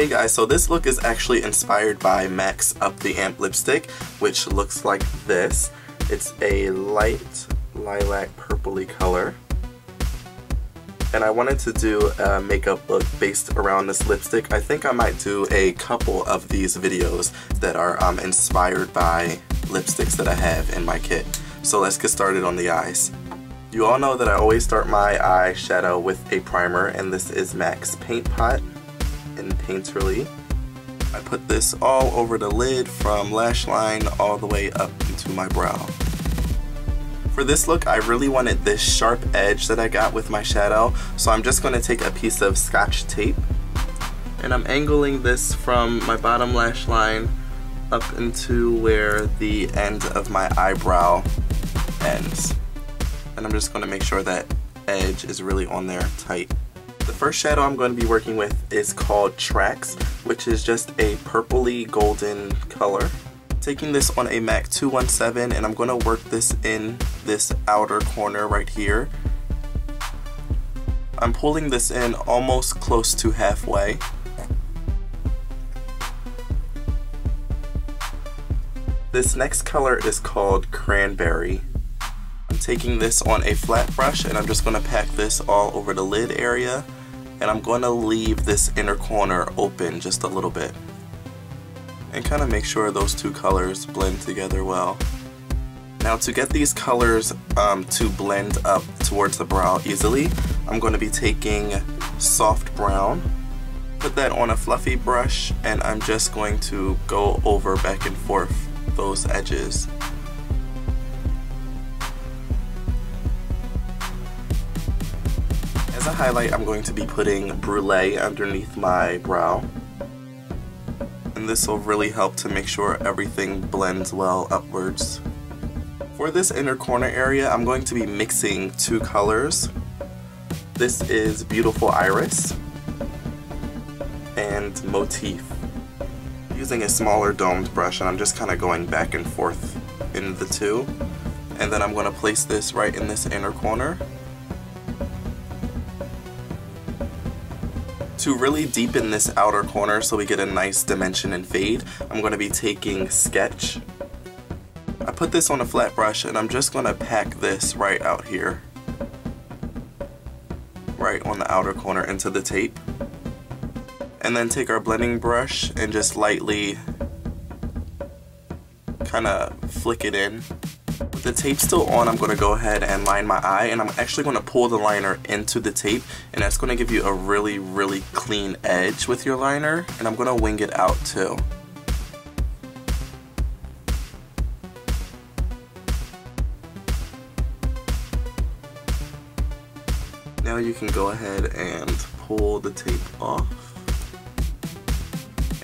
Hey guys, so this look is actually inspired by MAC's Up the Amp lipstick, which looks like this. It's a light lilac purpley color. And I wanted to do a makeup look based around this lipstick. I think I might do a couple of these videos that are um, inspired by lipsticks that I have in my kit. So let's get started on the eyes. You all know that I always start my eyeshadow with a primer and this is MAC's Paint Pot in Painterly. I put this all over the lid from lash line all the way up into my brow. For this look, I really wanted this sharp edge that I got with my shadow, so I'm just going to take a piece of scotch tape and I'm angling this from my bottom lash line up into where the end of my eyebrow ends and I'm just going to make sure that edge is really on there tight. The first shadow I'm going to be working with is called Trax, which is just a purpley golden color. Taking this on a MAC 217 and I'm going to work this in this outer corner right here. I'm pulling this in almost close to halfway. This next color is called Cranberry I'm taking this on a flat brush and I'm just going to pack this all over the lid area and I'm going to leave this inner corner open just a little bit and kind of make sure those two colors blend together well. Now to get these colors um, to blend up towards the brow easily, I'm going to be taking soft brown, put that on a fluffy brush, and I'm just going to go over back and forth those edges. As a highlight, I'm going to be putting Brule underneath my brow. And this will really help to make sure everything blends well upwards. For this inner corner area, I'm going to be mixing two colors. This is Beautiful Iris and Motif. Using a smaller domed brush and I'm just kind of going back and forth in the two. And then I'm going to place this right in this inner corner. To really deepen this outer corner so we get a nice dimension and fade, I'm going to be taking Sketch. I put this on a flat brush and I'm just going to pack this right out here. Right on the outer corner into the tape. And then take our blending brush and just lightly kind of flick it in with the tape still on, I'm going to go ahead and line my eye and I'm actually going to pull the liner into the tape and that's going to give you a really, really clean edge with your liner and I'm going to wing it out too. Now you can go ahead and pull the tape off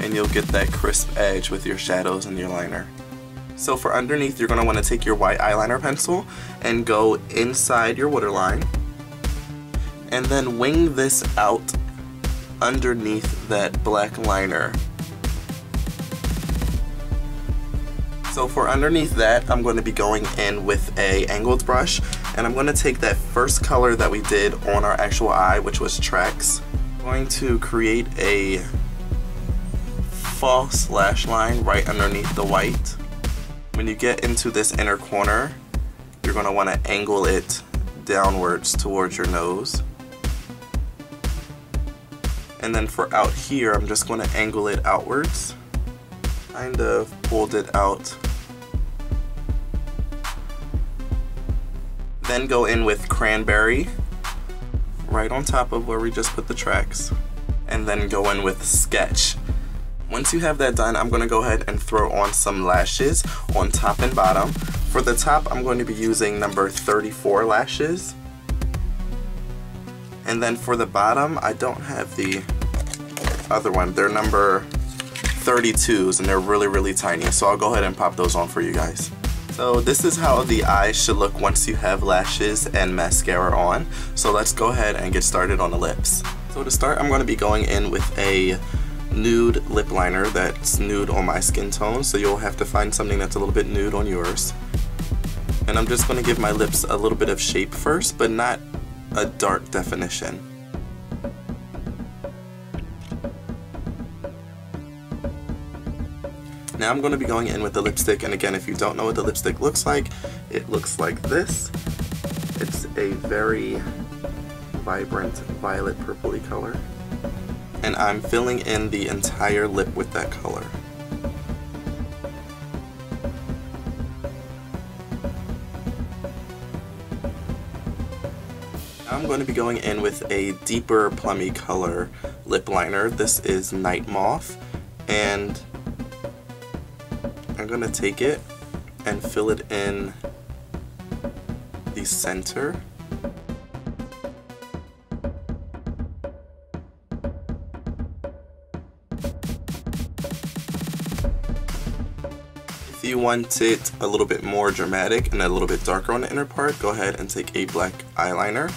and you'll get that crisp edge with your shadows and your liner. So for underneath, you're going to want to take your white eyeliner pencil and go inside your waterline and then wing this out underneath that black liner. So for underneath that, I'm going to be going in with a angled brush and I'm going to take that first color that we did on our actual eye, which was Trax. I'm going to create a false lash line right underneath the white. When you get into this inner corner, you're going to want to angle it downwards towards your nose. And then for out here, I'm just going to angle it outwards. Kind of pulled it out. Then go in with cranberry, right on top of where we just put the Trax. And then go in with sketch. Once you have that done, I'm to go ahead and throw on some lashes on top and bottom. For the top, I'm going to be using number 34 lashes. And then for the bottom, I don't have the other one. They're number 32s and they're really, really tiny. So I'll go ahead and pop those on for you guys. So this is how the eyes should look once you have lashes and mascara on. So let's go ahead and get started on the lips. So to start, I'm going to be going in with a nude lip liner that's nude on my skin tone, so you'll have to find something that's a little bit nude on yours. And I'm just going to give my lips a little bit of shape first, but not a dark definition. now I'm going to be going in with the lipstick and again if you don't know what the lipstick looks like, it looks like this. It's a very vibrant violet purpley color. And I'm filling in the entire lip with that color. I'm going to be going in with a deeper plummy color lip liner. This is Night Moth and I'm going to take it and fill it in the center. You want it a little bit more dramatic and a little bit darker on the inner part, go ahead and take a black eyeliner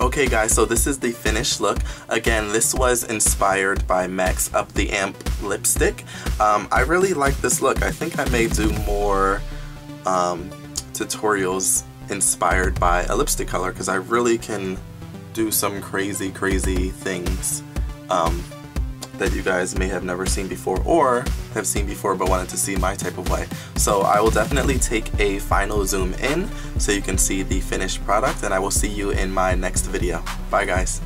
Okay guys, so this is the finished look. Again, this was inspired by MAC's Up the Amp lipstick. Um, I really like this look. I think I may do more um, tutorials inspired by a lipstick color because I really can do some crazy, crazy things. Um, that you guys may have never seen before or have seen before but wanted to see my type of way. So I will definitely take a final zoom in so you can see the finished product and I will see you in my next video. Bye guys.